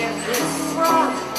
every wrong.